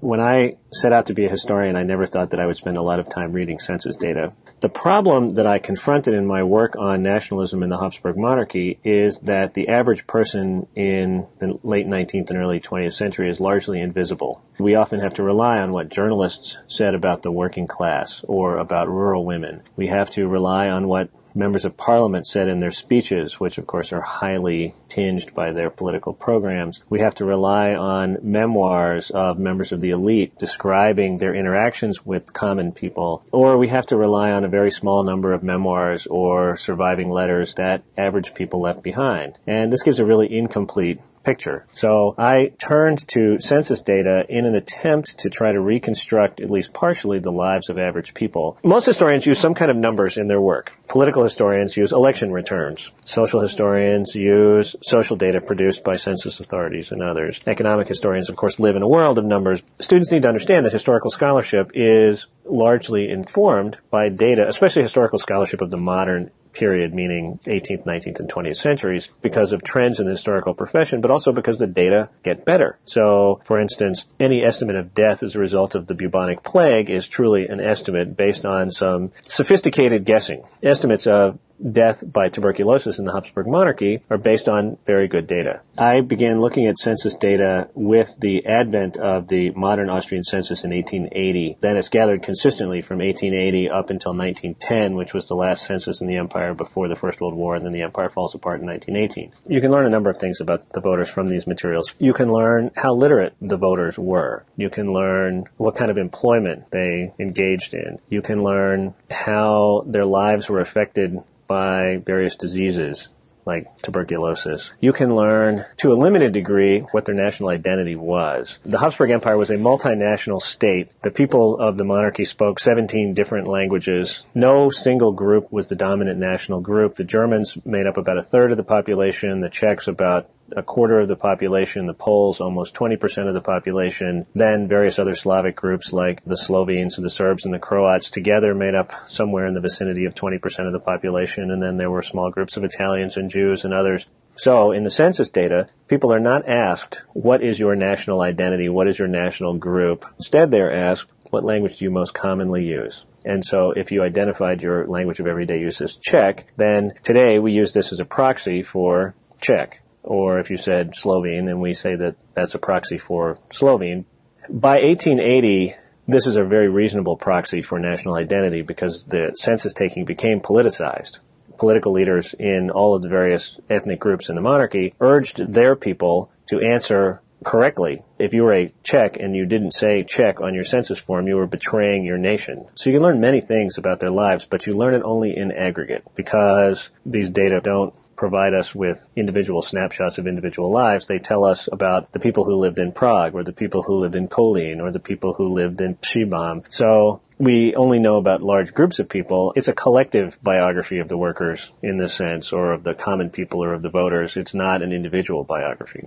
When I set out to be a historian, I never thought that I would spend a lot of time reading census data. The problem that I confronted in my work on nationalism in the Habsburg monarchy is that the average person in the late 19th and early 20th century is largely invisible. We often have to rely on what journalists said about the working class or about rural women. We have to rely on what members of parliament said in their speeches, which of course are highly tinged by their political programs. We have to rely on memoirs of members of the elite describing their interactions with common people, or we have to rely on a very small number of memoirs or surviving letters that average people left behind. And this gives a really incomplete picture. So I turned to census data in an attempt to try to reconstruct, at least partially, the lives of average people. Most historians use some kind of numbers in their work. Political historians use election returns. Social historians use social data produced by census authorities and others. Economic historians, of course, live in a world of numbers. Students need to understand that historical scholarship is largely informed by data, especially historical scholarship of the modern period, meaning 18th, 19th, and 20th centuries, because of trends in the historical profession, but also because the data get better. So, for instance, any estimate of death as a result of the bubonic plague is truly an estimate based on some sophisticated guessing. Estimates of death by tuberculosis in the Habsburg monarchy are based on very good data. I began looking at census data with the advent of the modern Austrian census in 1880. Then it's gathered consistently from 1880 up until 1910, which was the last census in the empire before the First World War, and then the empire falls apart in 1918. You can learn a number of things about the voters from these materials. You can learn how literate the voters were. You can learn what kind of employment they engaged in. You can learn how their lives were affected by various diseases like tuberculosis. You can learn to a limited degree what their national identity was. The Habsburg Empire was a multinational state. The people of the monarchy spoke 17 different languages. No single group was the dominant national group. The Germans made up about a third of the population, the Czechs about a quarter of the population, the Poles almost 20% of the population, then various other Slavic groups like the Slovenes, the Serbs, and the Croats together made up somewhere in the vicinity of 20% of the population, and then there were small groups of Italians and Jews and others. So in the census data, people are not asked, what is your national identity? What is your national group? Instead, they're asked, what language do you most commonly use? And so if you identified your language of everyday use as Czech, then today we use this as a proxy for Czech or if you said Slovene, then we say that that's a proxy for Slovene. By 1880, this is a very reasonable proxy for national identity because the census taking became politicized. Political leaders in all of the various ethnic groups in the monarchy urged their people to answer correctly. If you were a Czech and you didn't say Czech on your census form, you were betraying your nation. So you can learn many things about their lives, but you learn it only in aggregate because these data don't provide us with individual snapshots of individual lives. They tell us about the people who lived in Prague or the people who lived in Kolín or the people who lived in Příbram. So we only know about large groups of people. It's a collective biography of the workers in this sense or of the common people or of the voters. It's not an individual biography.